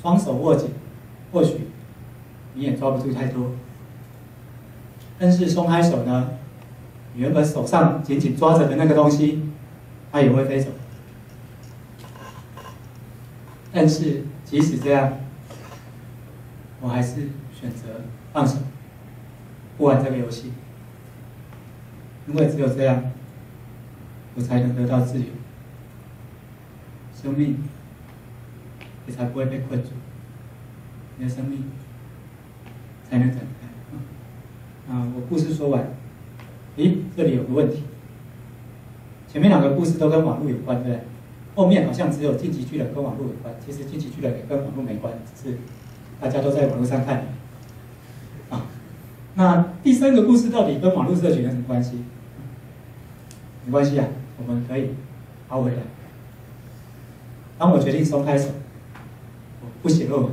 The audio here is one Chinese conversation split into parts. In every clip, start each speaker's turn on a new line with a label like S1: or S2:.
S1: 双手握紧，或许你也抓不住太多。但是松开手呢，原本手上紧紧抓着的那个东西，它也会飞走。但是即使这样，我还是选择放手，不玩这个游戏，因为只有这样，我才能得到自由，生命你才不会被困住，你的生命才能展开。啊，我故事说完，咦，这里有个问题，前面两个故事都跟网络有关，对不对？后面好像只有晋级巨人跟网络有关，其实晋级巨人也跟网络没关，只是大家都在网络上看。啊，那第三个故事到底跟网络社群有什么关系？没关系啊，我们可以熬回来。当我决定松开手，不写论文，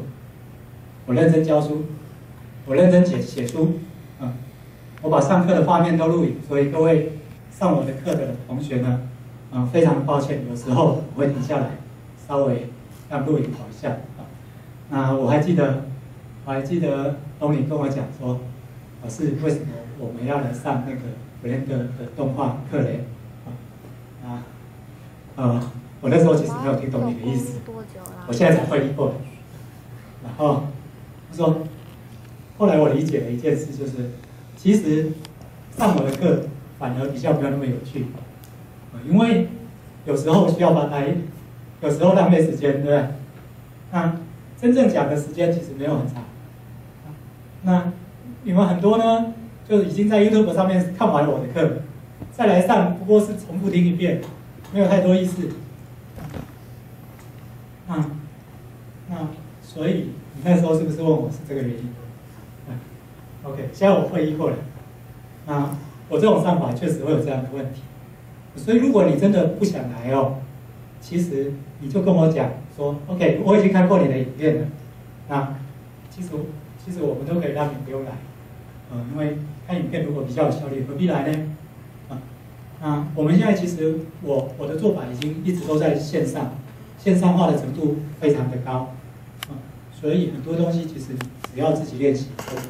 S1: 我认真教书，我认真写写书，啊，我把上课的画面都录影，所以各位上我的课的同学呢？啊，非常抱歉，有时候我会停下来，稍微让录影跑一下啊。那我还记得，我还记得东林跟我讲说，老师为什么我们要来上那个布兰德的动画课嘞？啊，呃，我那时候其实没有听懂你的意思，我现在才会过来。然后他说，后来我理解了一件事，就是其实上我的课反而比较没有那么有趣。因为有时候需要发呆，有时候浪费时间，对不对？那真正讲的时间其实没有很长。那你们很多呢，就已经在 YouTube 上面看完我的课，再来上不过是重复听一遍，没有太多意思。那那所以你那时候是不是问我是这个原因？OK，现在我会议过了。那我这种上法确实会有这样的问题。所以，如果你真的不想来哦，其实你就跟我讲说，OK，我已经看过你的影片了。那其实，其实我们都可以让你不用来，呃，因为看影片如果比较有效率，何必来呢？啊，那我们现在其实我我的做法已经一直都在线上，线上化的程度非常的高，所以很多东西其实只要自己练习，OK。